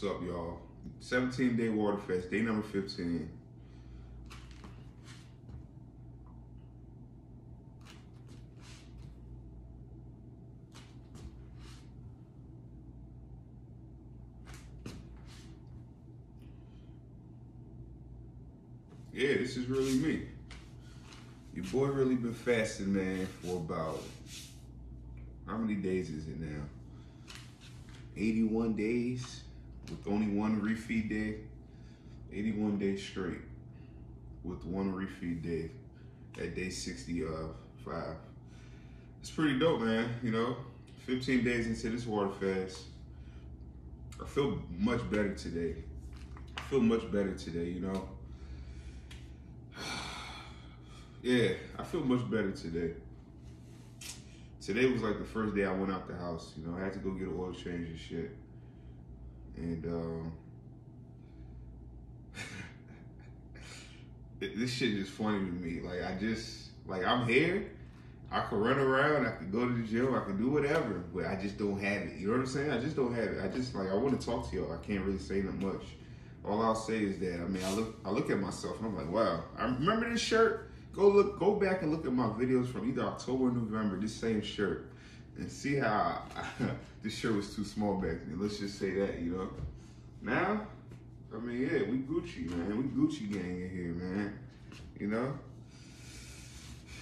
What's up, y'all? 17 day water fast, day number 15. Yeah, this is really me. Your boy really been fasting, man, for about how many days is it now? 81 days with only one refeed day. 81 days straight with one refeed day at day 65. It's pretty dope, man. You know, 15 days into this water fast, I feel much better today. I feel much better today, you know. yeah, I feel much better today. Today was like the first day I went out the house. You know, I had to go get an oil change and shit. And um, this shit is funny to me. Like I just like I'm here. I can run around. I can go to the gym. I can do whatever, but I just don't have it. You know what I'm saying? I just don't have it. I just like I want to talk to y'all. I can't really say that much. All I'll say is that I mean I look I look at myself and I'm like, wow. I remember this shirt. Go look. Go back and look at my videos from either October or November. This same shirt, and see how I, this shirt was too small back then. Let's just say that. You know. Now, I mean, yeah, we Gucci, man. We Gucci gang in here, man. You know.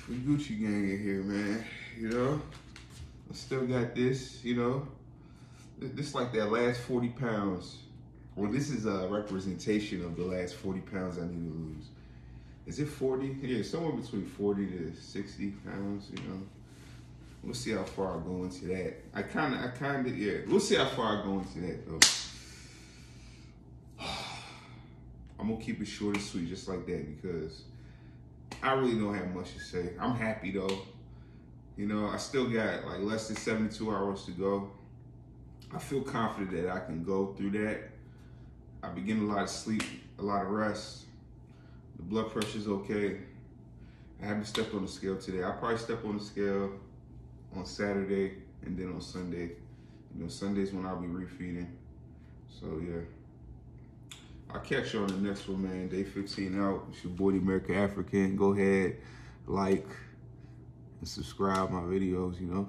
We Gucci gang in here, man. You know. I still got this. You know. This like that last 40 pounds. Well, this is a representation of the last 40 pounds I need to lose. Is it 40? Yeah, somewhere between 40 to 60 pounds, you know. We'll see how far I go into that. I kind of, I kind of, yeah. We'll see how far I go into that, though. I'm gonna keep it short and sweet, just like that, because I really don't have much to say. I'm happy though. You know, I still got like less than 72 hours to go. I feel confident that I can go through that. I've been getting a lot of sleep, a lot of rest. The blood pressure's okay. I haven't stepped on the scale today. I'll probably step on the scale on Saturday and then on Sunday. You know, Sunday's when I'll be refeeding. So yeah. I'll catch you on the next one, man. Day 15 out. It's your boy, the American African. Go ahead, like, and subscribe my videos, you know.